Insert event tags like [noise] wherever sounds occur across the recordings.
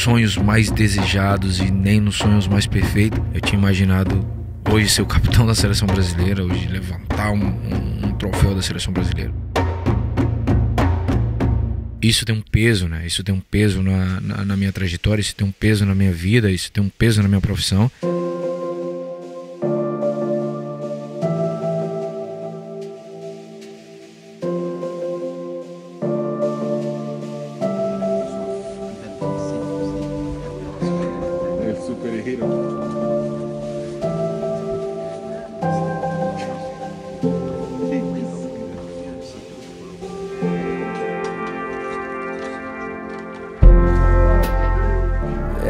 sonhos mais desejados e nem nos sonhos mais perfeitos eu tinha imaginado hoje ser o capitão da seleção brasileira, hoje levantar um, um, um troféu da seleção brasileira. Isso tem um peso, né? Isso tem um peso na, na, na minha trajetória, isso tem um peso na minha vida, isso tem um peso na minha profissão.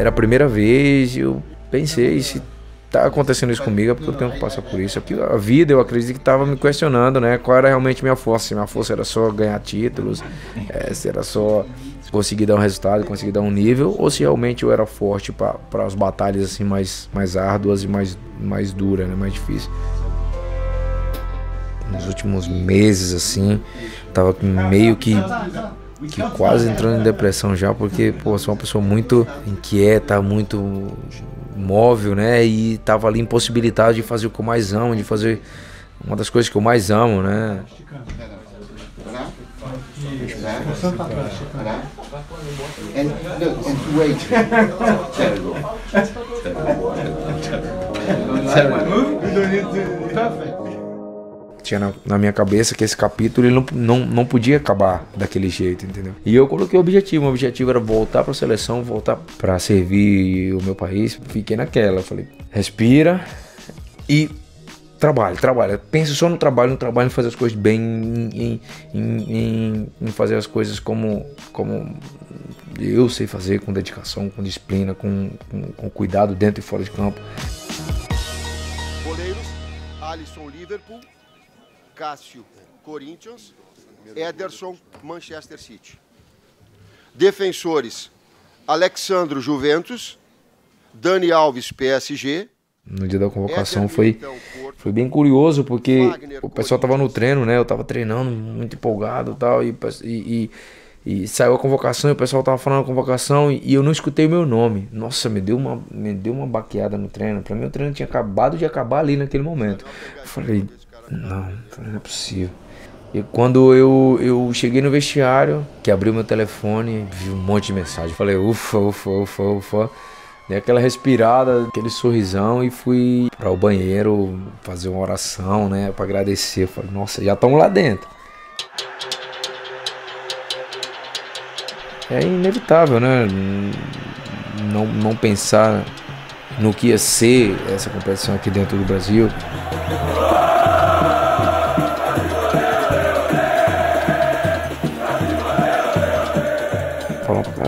Era a primeira vez, eu pensei, se tá acontecendo isso comigo é porque eu tenho que passar por isso. Aqui, a vida, eu acredito que estava me questionando, né? Qual era realmente minha força? Se minha força era só ganhar títulos, é, se era só conseguir dar um resultado, conseguir dar um nível, ou se realmente eu era forte para as batalhas assim mais, mais árduas e mais, mais duras, né? Mais difíceis. Nos últimos meses, assim, tava meio que que quase entrando em depressão já, porque, pô, sou uma pessoa muito inquieta, muito móvel, né? E tava ali impossibilitado de fazer o que eu mais amo, de fazer uma das coisas que eu mais amo, né? Tinha na, na, minha cabeça que esse capítulo ele não, não, não podia acabar daquele jeito, entendeu? E eu coloquei o objetivo, o objetivo era voltar para a seleção, voltar para servir o meu país. Fiquei naquela, falei, respira e trabalha, trabalha. Pense só no trabalho, no trabalho, em fazer as coisas bem, em, em, em, em fazer as coisas como, como eu sei fazer, com dedicação, com disciplina, com, com, com cuidado dentro e fora de campo. Goleiros, Alisson Liverpool, Cássio, Corinthians, Ederson, Manchester City. Defensores, Alexandro, Juventus, Dani Alves, PSG. No dia da convocação foi, foi bem curioso, porque o pessoal tava no treino, né? Eu tava treinando, muito empolgado tal, e, e, e, e saiu a convocação e o pessoal tava falando a convocação e, eu não escutei o meu nome. Nossa, me deu uma, me deu uma baqueada no treino. Pra mim o treino tinha acabado de acabar ali naquele momento. Eu falei, não, não é possível. E quando eu, eu cheguei no vestiário, que abri meu telefone, vi um monte de mensagem. Falei, ufa, ufa, ufa, ufa. Dei aquela respirada, aquele sorrisão e fui para o banheiro fazer uma oração, né, para agradecer. Falei, nossa, já estamos lá dentro. É inevitável, né? Não, não pensar no que ia ser essa competição aqui dentro do Brasil.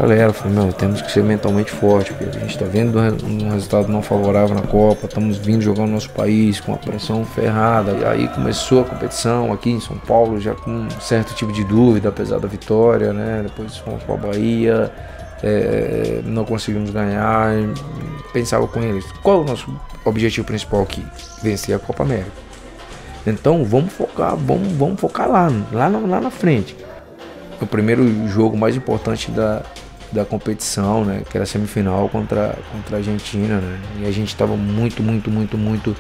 Galera, falei, meu, temos que ser mentalmente forte, porque a gente está vendo um resultado não favorável na Copa, estamos vindo jogar no nosso país com a pressão ferrada. E aí começou a competição aqui em São Paulo, já com um certo tipo de dúvida, apesar da vitória, né? Depois fomos para a Bahia, é, não conseguimos ganhar. Pensava com eles, qual é o nosso objetivo principal aqui? Vencer a Copa América. Então vamos focar, vamos, vamos focar lá, lá, lá na frente o primeiro jogo mais importante da, da competição, né? Que era a semifinal contra, contra a Argentina, né? E a gente estava muito, muito, muito, muito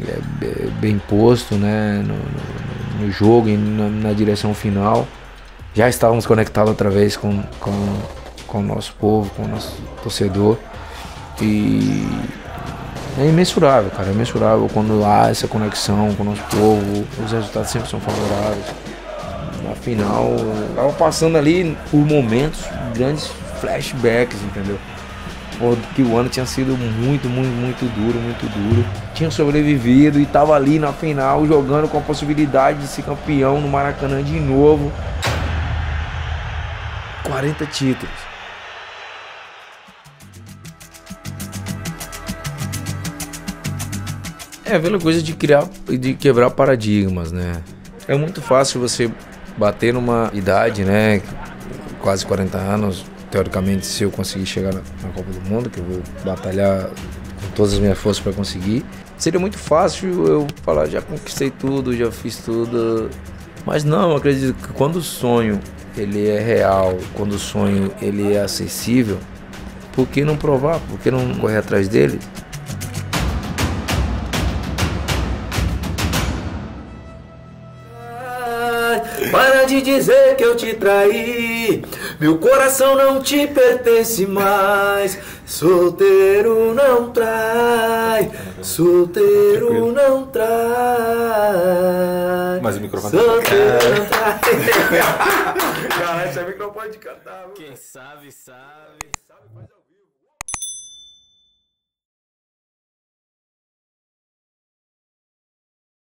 é, bem posto, né? No, no, no jogo e na, na, direção final. Já estávamos conectados outra vez com, com, com o nosso povo, com o nosso torcedor. E é imensurável, cara. É imensurável quando há essa conexão com o nosso povo. Os resultados sempre são favoráveis na final. Tava passando ali por momentos, grandes flashbacks, entendeu? Que o ano tinha sido muito, muito, muito duro, muito duro. Tinha sobrevivido e tava ali na final jogando com a possibilidade de ser campeão no Maracanã de novo. 40 títulos. É aquela coisa de criar, de quebrar paradigmas, né? É muito fácil você bater numa idade, né? Quase 40 anos, teoricamente, se eu conseguir chegar na, Copa do Mundo, que eu vou batalhar com todas as minhas forças para conseguir, seria muito fácil eu falar, já conquistei tudo, já fiz tudo. Mas não, eu acredito que quando o sonho ele é real, quando o sonho ele é acessível, Por que não provar? Por que não correr atrás dele? Para de dizer que eu te traí. Meu coração não te pertence mais. Solteiro não trai. Solteiro não trai. Mas o microfone tá Solteiro não trai. [laughs] [laughs] Caralho, esse é microfone de cantar. Quem sabe, sabe.